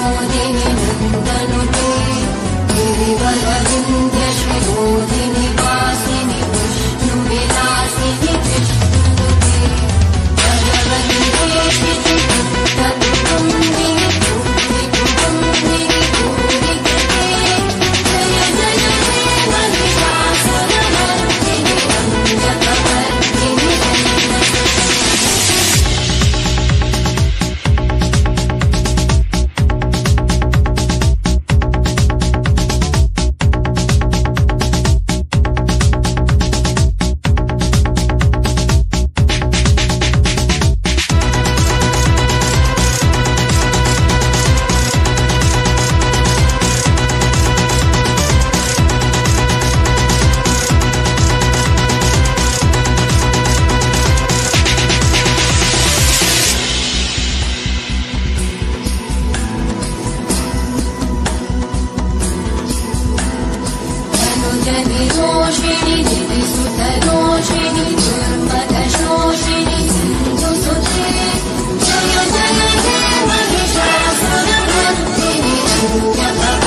विश्वविनोदिनि नन्दनुते गिरिवरविन्द्यशिरोधिनि वासिनि Ooh,